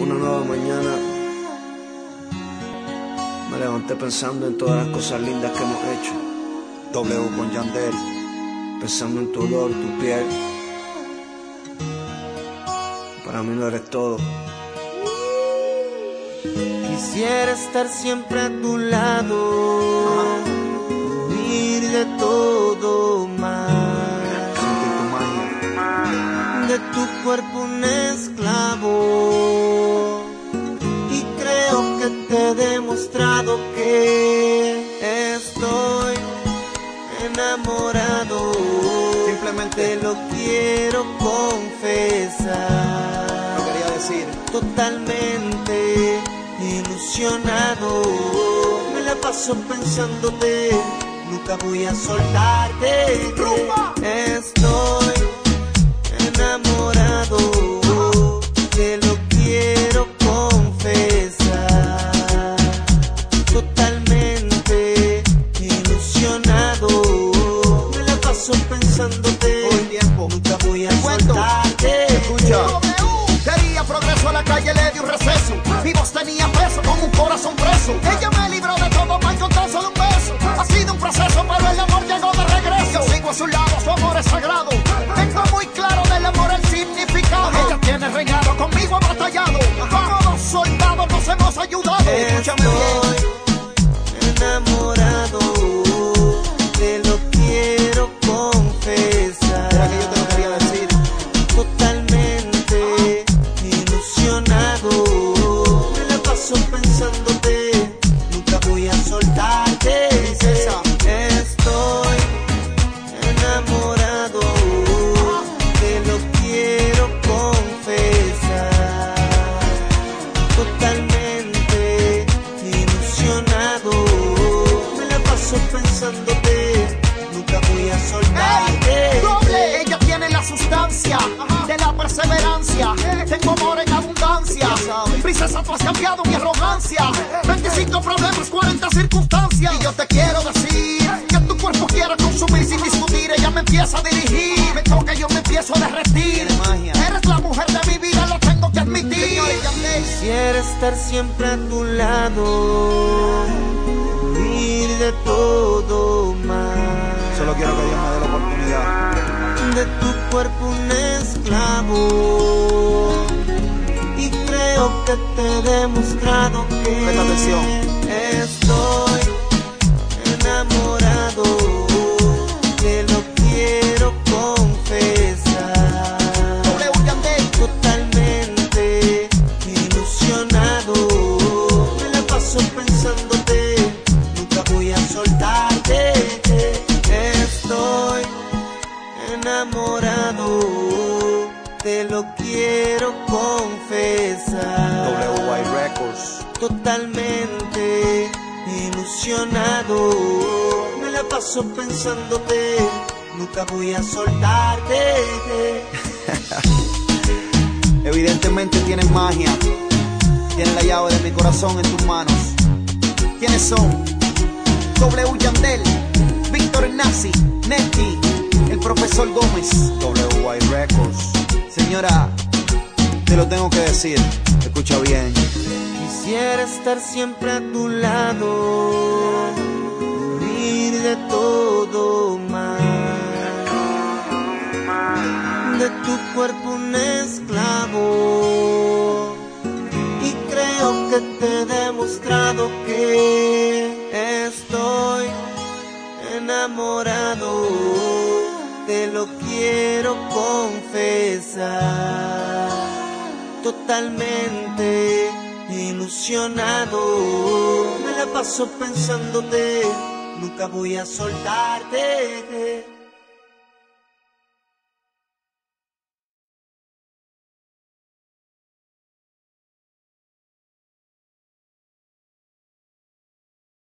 Una nueva mañana me levanté pensando en todas las cosas lindas que hemos hecho. W con Yandel. Pensando en tu olor, tu piel. Para mí no eres todo. Quisiera estar siempre a tu lado, huir de todo demostrado que estoy enamorado. Simplemente Te lo quiero confesar. lo quería decir. totalmente ilusionado. Me la paso pensándote, nunca voy a soltarte. Estoy enamorado, paso pensándote, Todo el tiempo. nunca voy a cuento. soltarte. Escucha. Quería progreso a la calle, le di un receso. Mi voz tenía peso, con un corazón preso. Ella me libró de todo con tan solo un beso. Ha sido un proceso, pero el amor llegó de regreso. Yo sigo a su lado, su amor es sagrado. Tengo muy claro del amor el significado. Ella tiene reinado, conmigo ha batallado. Como dos soldados nos hemos ayudado. Escúchame Tú has cambiado mi arrogancia. 25 problemas, 40 circunstancias. Y yo te quiero decir que tu cuerpo quiera consumir sin discutir. Ella me empieza a dirigir. Me toca y yo me empiezo a derretir. Eres la mujer de mi vida, lo tengo que admitir. Quisiera estar siempre a tu lado, huir de todo mal. Solo quiero que Dios me dé la oportunidad. de tu cuerpo un esclavo. Y creo que te he demostrado que atención. estoy enamorado. Te lo quiero confesar. Totalmente ilusionado. Me la paso pensándote, nunca voy a soltarte. Estoy enamorado, lo quiero confesar. WY Records. Totalmente ilusionado, me la paso pensándote, nunca voy a soltarte. Evidentemente tienes magia. Tienes la llave de mi corazón en tus manos. ¿Quiénes son? W Yandel, Víctor Nazi, Neti, el profesor Gómez. WY Records. Señora, te lo tengo que decir. Escucha bien. Quisiera estar siempre a tu lado, huir de todo mal, de tu cuerpo un esclavo. Y creo que te he demostrado que estoy enamorado, te lo quiero confesar totalmente ilusionado. Me la paso pensándote, nunca voy a soltarte.